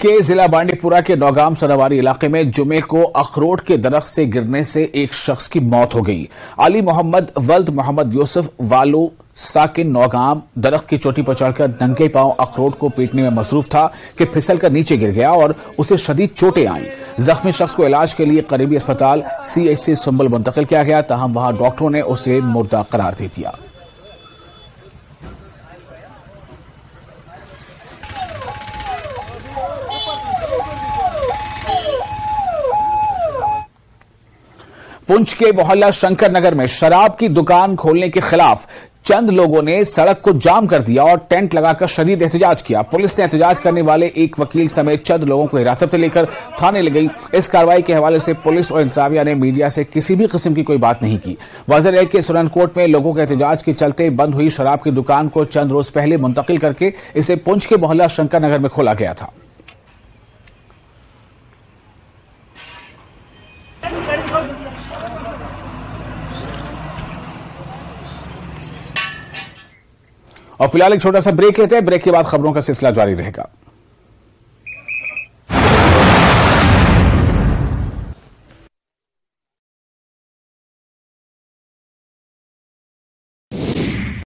के जिला बांडीपुरा के नौगाम सरावारी इलाके में जुमे को अखरोट के दरख्त से गिरने से एक शख्स की मौत हो गई। अली मोहम्मद वल्द मोहम्मद यूसुफ वालू साकिन नौगाम दरख्त की चोटी पर चढ़कर नंगे पाँव अखरोट को पीटने में मसरूफ था कि फिसल कर नीचे गिर गया और उसे शदीद चोटें आईं। जख्मी शख्स को इलाज के लिए करीबी अस्पताल सीएचसी संबल मुंतकिल किया गया, तहम वहाँ डॉक्टरों ने उसे मुर्दा करार दे दिया। पुंछ के मोहल्ला शंकर नगर में शराब की दुकान खोलने के खिलाफ चंद लोगों ने सड़क को जाम कर दिया और टेंट लगाकर शदीद एहतजाज किया। पुलिस ने एहतजाज करने वाले एक वकील समेत चंद लोगों को हिरासत में लेकर थाने ले गई। इस कार्रवाई के हवाले से पुलिस और इंसाविया ने मीडिया से किसी भी किस्म की कोई बात नहीं की। वजर है कि सुरनकोट में लोगों के एहतजाज के चलते बंद हुई शराब की दुकान को चंद रोज पहले मुंतकिल करके इसे पुंछ के मोहल्ला शंकर नगर में खोला गया था। और फ़िलहाल एक छोटा सा ब्रेक लेते हैं। ब्रेक के बाद खबरों का सिलसिला जारी रहेगा।